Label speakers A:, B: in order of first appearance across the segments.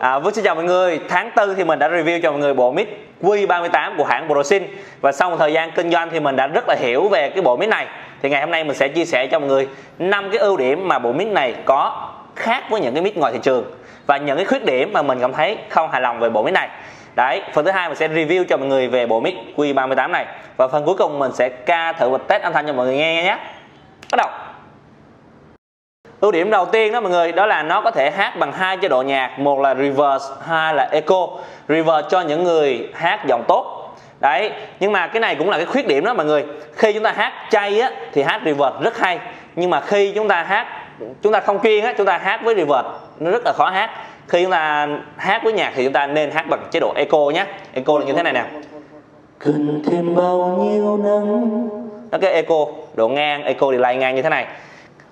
A: À, Vương xin chào mọi người. Tháng 4 thì mình đã review cho mọi người bộ mic Q38 của hãng Prosin và sau một thời gian kinh doanh thì mình đã rất là hiểu về cái bộ mic này. Thì ngày hôm nay mình sẽ chia sẻ cho mọi người năm cái ưu điểm mà bộ mic này có khác với những cái mic ngoài thị trường và những cái khuyết điểm mà mình cảm thấy không hài lòng về bộ mic này. Đấy, phần thứ hai mình sẽ review cho mọi người về bộ mic Q38 này và phần cuối cùng mình sẽ ca thử và test âm thanh cho mọi người nghe nhé. Bắt đầu ưu điểm đầu tiên đó mọi người đó là nó có thể hát bằng hai chế độ nhạc một là reverse hai là echo. Reverse cho những người hát giọng tốt. Đấy nhưng mà cái này cũng là cái khuyết điểm đó mọi người. Khi chúng ta hát chay á thì hát reverse rất hay. Nhưng mà khi chúng ta hát chúng ta không chuyên á chúng ta hát với reverse nó rất là khó hát. Khi chúng ta hát với nhạc thì chúng ta nên hát bằng chế độ echo nhé. Echo là như thế này nè.
B: Cần thêm bao nhiêu nắng?
A: Nó cái echo độ ngang echo delay ngang như thế này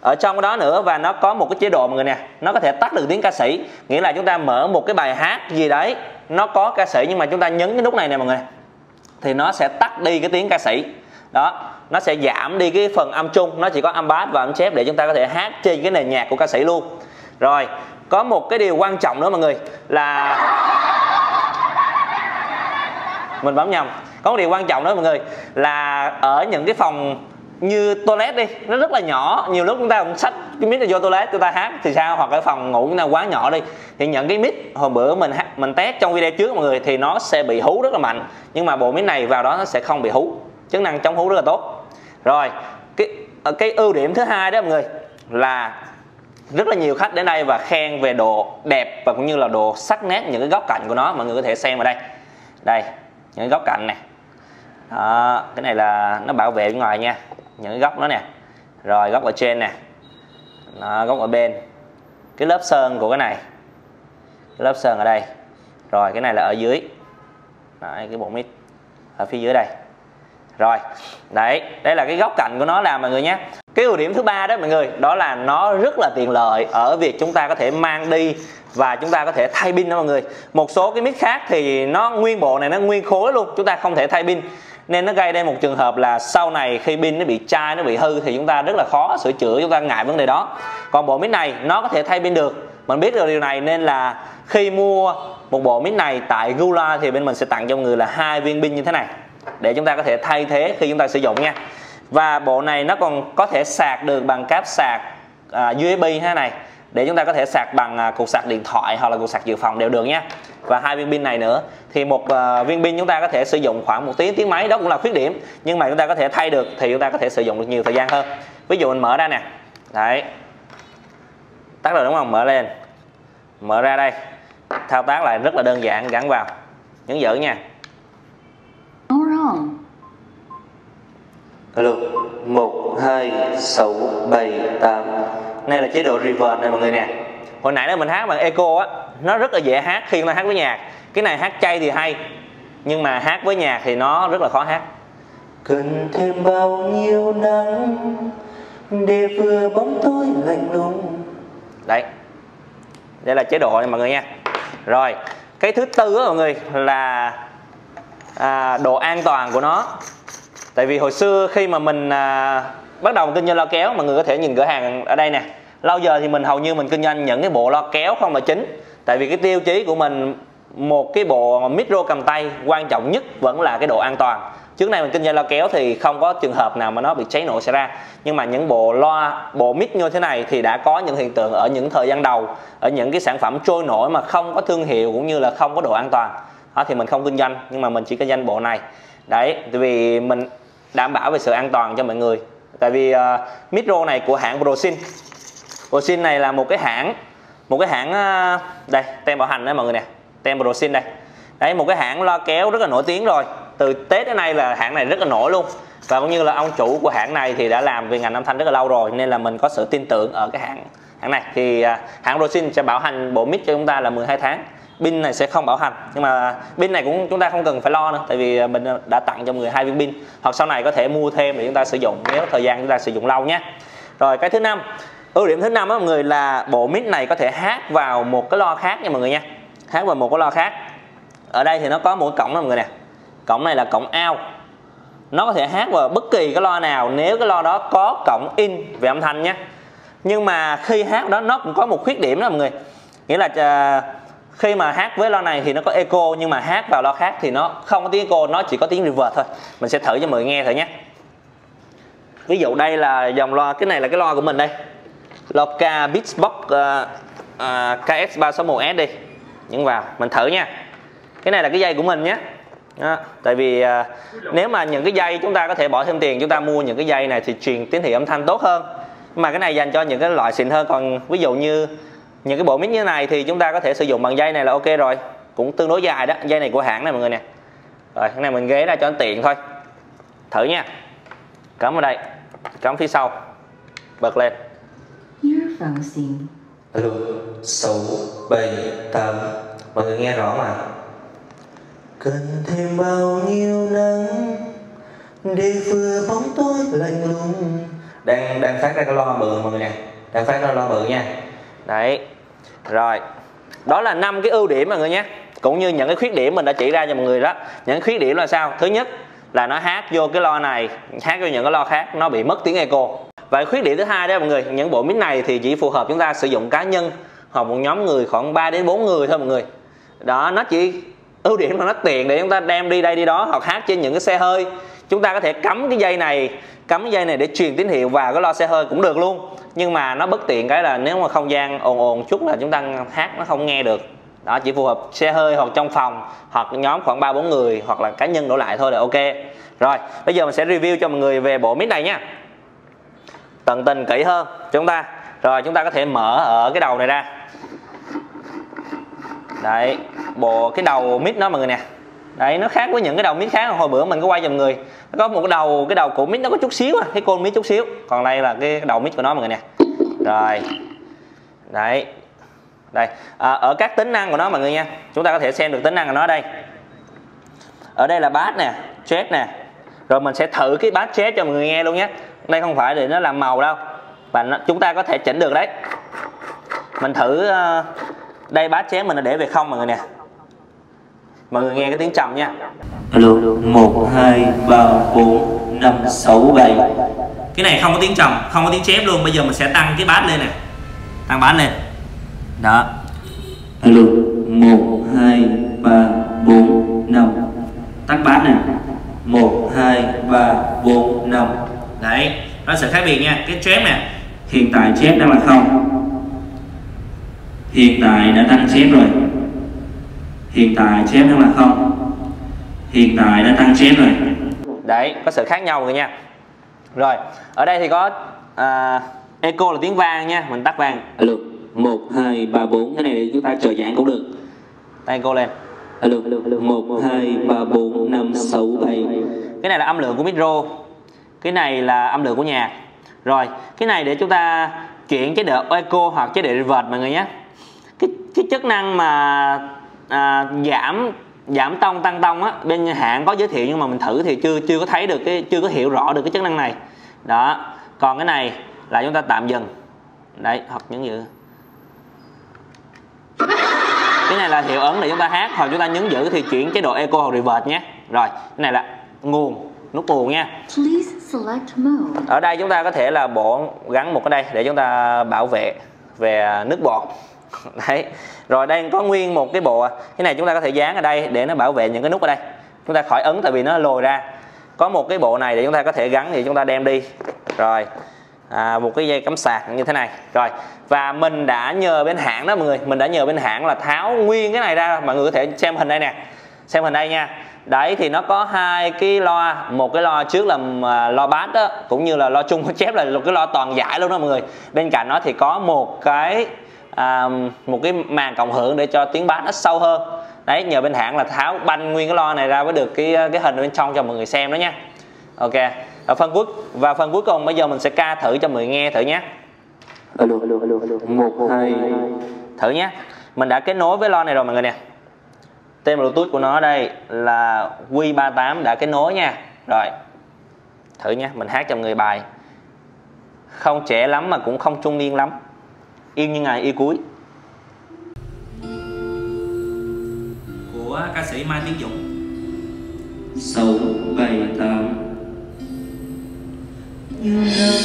A: ở trong đó nữa, và nó có một cái chế độ mọi người nè, nó có thể tắt được tiếng ca sĩ. Nghĩa là chúng ta mở một cái bài hát gì đấy, nó có ca sĩ, nhưng mà chúng ta nhấn cái nút này nè mọi người, thì nó sẽ tắt đi cái tiếng ca sĩ. Đó, nó sẽ giảm đi cái phần âm chung, nó chỉ có âm bass và âm chép để chúng ta có thể hát trên cái nền nhạc của ca sĩ luôn. Rồi, có một cái điều quan trọng nữa mọi người, là mình bấm nhầm. Có một điều quan trọng nữa mọi người, là ở những cái phòng như toilet đi nó rất là nhỏ. Nhiều lúc chúng ta cũng sách cái mic này vô toilet chúng ta hát thì sao? Hoặc cái phòng ngủ chúng ta quá nhỏ đi. Thì nhận cái mic hồi bữa mình hát mình test trong video trước mọi người thì nó sẽ bị hú rất là mạnh. Nhưng mà bộ mic này vào đó nó sẽ không bị hú. Chức năng chống hú rất là tốt. Rồi cái ờ, cái ưu điểm thứ hai đó mọi người là rất là nhiều khách đến đây và khen về độ đẹp và cũng như là độ sắc nét những cái góc cạnh của nó. Mọi người có thể xem vào đây. Đây những cái góc cạnh này. Đó, cái này là nó bảo vệ bên ngoài nha những cái góc đó nè. Rồi góc ở trên nè. Nó góc ở bên. Cái lớp sơn của cái này. Cái lớp sơn ở đây. Rồi cái này là ở dưới. Đấy, cái bộ mít ở phía dưới đây. Rồi đấy đây là cái góc cạnh của nó làm mọi người nhé. Cái ưu điểm thứ ba đó mọi người đó là nó rất là tiện lợi ở việc chúng ta có thể mang đi và chúng ta có thể thay pin đó mọi người. Một số cái mic khác thì nó nguyên bộ này nó nguyên khối luôn chúng ta không thể thay pin nên nó gây nên một trường hợp là sau này khi pin nó bị chai nó bị hư thì chúng ta rất là khó sửa chữa chúng ta ngại vấn đề đó. Còn bộ mic này nó có thể thay pin được. Mình biết được điều này nên là khi mua một bộ mic này tại Gula thì bên mình sẽ tặng cho người là hai viên pin như thế này để chúng ta có thể thay thế khi chúng ta sử dụng nha. Và bộ này nó còn có thể sạc được bằng cáp sạc à, USB thế này để chúng ta có thể sạc bằng à, cục sạc điện thoại hoặc là cục sạc dự phòng đều được nha. Và hai viên pin này nữa. Thì một uh, viên pin chúng ta có thể sử dụng khoảng một tiếng tiếng mấy đó cũng là khuyết điểm. Nhưng mà chúng ta có thể thay được thì chúng ta có thể sử dụng được nhiều thời gian hơn. Ví dụ mình mở ra nè. Đấy. Tắt rồi đúng không? Mở lên. Mở ra đây. Thao tác lại rất là đơn giản gắn vào. Nhấn giữ nha.
B: Alo. Một hai sáu bảy tám
A: này là chế độ reverse này mọi người nè. Hồi nãy đó mình hát bằng echo á nó rất là dễ hát khi mà hát với nhạc. Cái này hát chay thì hay nhưng mà hát với nhạc thì nó rất là khó hát.
B: Cần thêm bao nhiêu nắng để vừa bóng tối lạnh lùng?
A: Đấy đây là chế độ này mọi người nha. Rồi cái thứ tư đó mọi người là à, độ an toàn của nó. Tại vì hồi xưa khi mà mình à, bắt đầu kinh doanh lo kéo, mọi người có thể nhìn cửa hàng ở đây nè. Lâu giờ thì mình hầu như mình kinh doanh những cái bộ lo kéo không là chính. Tại vì cái tiêu chí của mình, một cái bộ micro cầm tay quan trọng nhất vẫn là cái độ an toàn. Trước nay mình kinh doanh lo kéo thì không có trường hợp nào mà nó bị cháy nổ xảy ra. Nhưng mà những bộ loa bộ mic như thế này thì đã có những hiện tượng ở những thời gian đầu, ở những cái sản phẩm trôi nổi mà không có thương hiệu cũng như là không có độ an toàn. Đó thì mình không kinh doanh, nhưng mà mình chỉ kinh doanh bộ này. Đấy, vì mình đảm bảo về sự an toàn cho mọi người tại vì ờ, uh, micro này của hãng Prosin Prosin này là một cái hãng một cái hãng uh, đây tem bảo hành đấy mọi người nè tem Prosin đây. Đấy một cái hãng lo kéo rất là nổi tiếng rồi. Từ tết đến nay là hãng này rất là nổi luôn. Và cũng như là ông chủ của hãng này thì đã làm về ngành âm thanh rất là lâu rồi nên là mình có sự tin tưởng ở cái hãng hãng này. Thì uh, hãng Rosin sẽ bảo hành bộ mic cho chúng ta là 12 tháng pin này sẽ không bảo hành. Nhưng mà pin này cũng chúng ta không cần phải lo nữa tại vì mình đã tặng cho người hai viên pin. Hoặc sau này có thể mua thêm để chúng ta sử dụng nếu thời gian chúng ta sử dụng lâu nhé. Rồi cái thứ năm ưu điểm thứ năm mọi người là bộ mic này có thể hát vào một cái lo khác nha mọi người nha. Hát vào một cái lo khác. Ở đây thì nó có một cổng đó mọi người nè. Cổng này là cổng out nó có thể hát vào bất kỳ cái lo nào nếu cái lo đó có cổng in về âm thanh nhé. Nhưng mà khi hát đó nó cũng có một khuyết điểm đó mọi người. Nghĩa là uh, khi mà hát với lo này thì nó có echo nhưng mà hát vào lo khác thì nó không có tiếng echo nó chỉ có tiếng reverb thôi. Mình sẽ thử cho mọi người nghe thử nhé. Ví dụ đây là dòng loa cái này là cái loa của mình đây. Loca Beatsbox uh, ờ, uh, ờ, KS361S đi. Nhấn vào mình thử nha. Cái này là cái dây của mình nhé. Đó. tại vì uh, nếu mà những cái dây chúng ta có thể bỏ thêm tiền chúng ta mua những cái dây này thì truyền tín hiệu âm thanh tốt hơn. Nhưng mà cái này dành cho những cái loại xịn hơn. Còn ví dụ như những cái bộ mic như thế này thì chúng ta có thể sử dụng bằng dây này là ok rồi. Cũng tương đối dài đó dây này của hãng này mọi người nè. Rồi cái này mình ghế ra cho nó tiện thôi. Thử nha. Cắm ở đây cắm phía sau bật lên.
C: Earphone sim.
B: Alo, 6, 7, 8
A: mọi người nghe rõ mà.
B: Cần thêm bao nhiêu nắng Để vừa bóng tối lạnh lùng?
A: Đang đang phát ra cái loa bự mọi người nè. Đang phát ra loa bự nha đấy. Rồi. Đó là năm cái ưu điểm mọi người nhé. Cũng như những cái khuyết điểm mình đã chỉ ra cho mọi người đó. Những khuyết điểm là sao? Thứ nhất là nó hát vô cái lo này, hát vô những cái lo khác, nó bị mất tiếng echo. Và khuyết điểm thứ hai đó, mọi người, những bộ mic này thì chỉ phù hợp chúng ta sử dụng cá nhân hoặc một nhóm người khoảng 3 đến 4 người thôi, mọi người. Đó, nó chỉ, ưu điểm là nó tiện để chúng ta đem đi đây đi đó hoặc hát trên những cái xe hơi chúng ta có thể cắm cái dây này, cắm cái dây này để truyền tín hiệu vào cái lo xe hơi cũng được luôn. Nhưng mà nó bất tiện cái là nếu mà không gian ồn ồn chút là chúng ta hát nó không nghe được. Đó, chỉ phù hợp xe hơi hoặc trong phòng, hoặc nhóm khoảng ba bốn người, hoặc là cá nhân đổ lại thôi là ok. Rồi, bây giờ mình sẽ review cho mọi người về bộ mic này nha. Tận tình kỹ hơn chúng ta. Rồi, chúng ta có thể mở ở cái đầu này ra. Đấy, bộ cái đầu mic nó mọi người nè đấy nó khác với những cái đầu mít khác. Hồi bữa mình có quay cho người nó có một cái đầu cái đầu của mít nó có chút xíu à cái côn mít chút xíu. Còn đây là cái đầu mít của nó mọi người nè. Rồi. Đấy. Đây. À, ở các tính năng của nó mọi người nha. Chúng ta có thể xem được tính năng của nó đây. Ở đây là bass nè chết nè. Rồi mình sẽ thử cái bass chết cho mọi người nghe luôn nhé. Đây không phải để nó làm màu đâu. Và nó, chúng ta có thể chỉnh được đấy. Mình thử uh, đây bass chén mình đã để về không mọi người nè mọi người nghe cái tiếng trầm nha.
B: Alo, 1, 2, 3, 4, 5, 6, 7
A: cái này không có tiếng trầm không có tiếng chép luôn. Bây giờ mình sẽ tăng cái bass lên nè. Tăng bass lên. Đó.
B: Alo, 1, 2, 3, 4, 5 Tắt bass nè. 1, 2, 3, 4, 5
A: đấy là sự khác biệt nha. Cái chép nè.
B: Hiện tại chép đang là không. Hiện tại đã tăng chép rồi Hiện tại chép đang là không. Hiện tại đã tăng chép rồi.
A: Đấy có sự khác nhau mọi người nha. Rồi ở đây thì có à, echo là tiếng vang nha mình tắt vang.
B: Alo, 1, 2, 3, 4 Cái này để chúng ta trợ giảng cũng được.
A: Tay echo lên.
B: Alo, 1, 2, 3, 4, 5, 6, 7
A: cái này là âm lượng của micro. Cái này là âm lượng của nhạc rồi cái này để chúng ta chuyển chế độ echo hoặc chế độ reverb mọi người nhé. Cái cái chức năng mà à, giảm giảm tông tăng tông á bên hãng có giới thiệu nhưng mà mình thử thì chưa chưa có thấy được cái chưa có hiểu rõ được cái chức năng này. Đó còn cái này là chúng ta tạm dừng. Đấy hoặc nhấn giữ cái này là hiệu ứng để chúng ta hát hoặc chúng ta nhấn giữ thì chuyển chế độ echo hoặc reverb nhé. Rồi cái này là nguồn nút nguồn nha.
C: Please select mode.
A: ở đây chúng ta có thể là bộ gắn một cái đây để chúng ta bảo vệ về nước bọt đấy. Rồi đây có nguyên một cái bộ à, cái này chúng ta có thể dán ở đây để nó bảo vệ những cái nút ở đây. Chúng ta khỏi ấn tại vì nó lồi ra. Có một cái bộ này để chúng ta có thể gắn thì chúng ta đem đi. Rồi à, một cái dây cắm sạc như thế này. Rồi và mình đã nhờ bên hãng đó mọi người. Mình đã nhờ bên hãng là tháo nguyên cái này ra. Mọi người có thể xem hình đây nè. Xem hình đây nha. Đấy thì nó có hai cái loa một cái loa trước là à, loa bass đó cũng như là loa chung. Có chép là một cái loa toàn giải luôn đó mọi người. Bên cạnh nó thì có một cái à, một cái màn cộng hưởng để cho tiếng bass nó sâu hơn. Đấy nhờ bên hãng là tháo banh nguyên cái loa này ra với được cái cái hình ở bên trong cho mọi người xem đó nha. Ok và phần cuối và phần cuối cùng bây giờ mình sẽ ca thử cho mọi người nghe thử nhé.
B: Alo, alo, alo, alo. 1, 2
A: thử nhé. Mình đã kết nối với loa này rồi mọi người nè. Tên bluetooth của nó ở đây là Q38 đã kết nối nha. Rồi thử nhé mình hát cho mọi người bài. Không trẻ lắm mà cũng không trung niên lắm yêu như ngày yêu cuối. Của ca sĩ Mai Tiến Dũng.
B: 6, 7, 8 Nhiều năm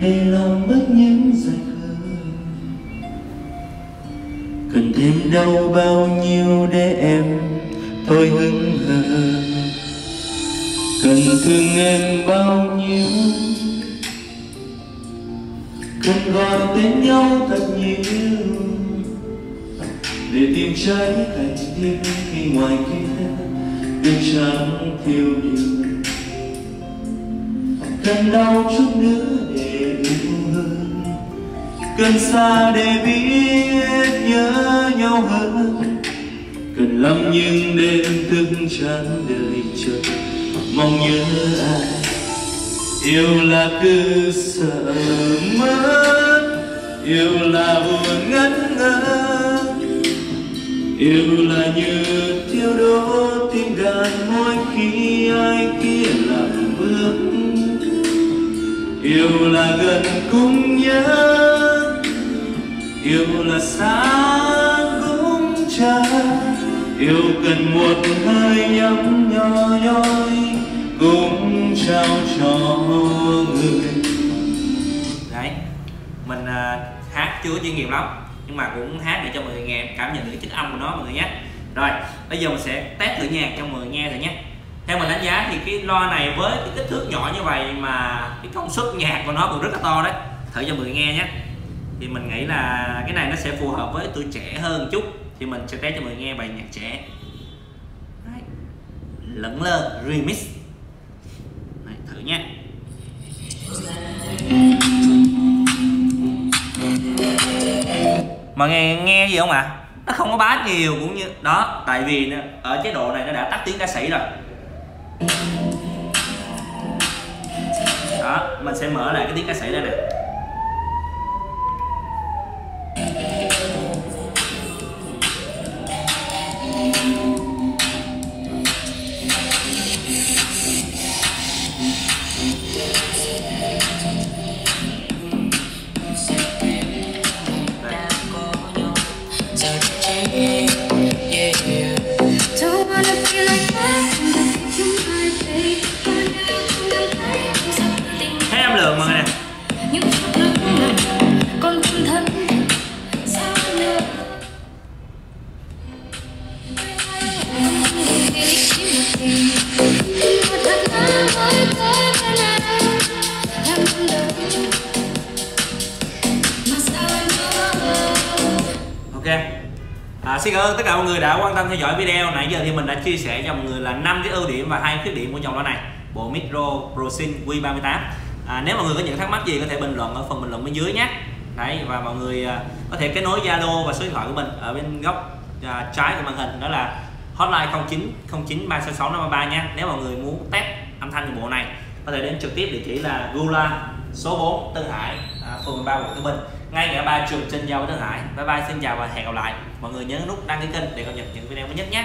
B: để lòng bất những dài khơi cần thêm đâu bao nhiêu để em thôi hững hờ. Cần thương em bao nhiêu? Cần gọi tên nhau thật nhiều? Để tìm trái thành tim khi ngoài kia đêm trắng thiêu điều. Cần đau chút nữa hơn cần xa để biết nhớ nhau hơn. Cần lắm những đêm thức chán đời chờ. Mong nhớ ai, yêu là cứ sợ mất. Yêu là buồn ngẩn ngơ. Yêu là như thiêu đốt tim đàn mỗi khi ai kia làm bước yêu là gần cũng nhớ yêu là xa cũng chờ. Yêu cần một hơi nhắm nhỏ nhoi cũng trao cho người.
A: Đấy mình à, hát chưa chuyên nghiệp lắm nhưng mà cũng hát để cho mọi người nghe cảm nhận được cái chất âm của nó mọi người nhé. Rồi bây giờ mình sẽ test thử nhạc cho mọi người nghe thử nhé theo mình đánh giá thì cái loa này với cái kích thước nhỏ như vậy mà cái công suất nhạc của nó cũng rất là to đấy. Thử cho mọi người nghe nhé. Thì mình nghĩ là cái này nó sẽ phù hợp với tuổi trẻ hơn chút. Thì mình sẽ test cho mọi người nghe bài nhạc trẻ. Đấy. lẫn lơ remix. Đấy, thử nhé. Mọi người nghe gì không ạ? À? nó không có bass nhiều cũng như đó tại vì ở chế độ này nó đã tắt tiếng ca sĩ rồi đó mình sẽ mở lại cái tiếng ca sĩ đây nè.
D: Don't
A: ơn tất cả mọi người đã quan tâm theo dõi video. Nãy giờ thì mình đã chia sẻ cho mọi người là năm cái ưu điểm và hai khuyết điểm của dòng loa này. Bộ micro ProSync Q38. À, nếu mọi người có những thắc mắc gì có thể bình luận ở phần bình luận bên dưới nhé. Đấy và mọi người à, có thể kết nối Zalo và số điện thoại của mình ở bên góc à, trái của màn hình đó là hotline 09 09 366 533 nha nếu mọi người muốn test âm thanh của bộ này có thể đến trực tiếp địa chỉ là Gula số 4 Tân Hải à, phường 13 quận Tân Bình ngay ngã ba trường trên giao với Tân Hải. Bye bye, xin chào và hẹn gặp lại. Mọi người nhớ nút đăng ký kênh để cập nhật những video mới nhất nhé.